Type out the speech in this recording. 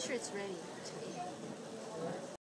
sure it's ready to eat.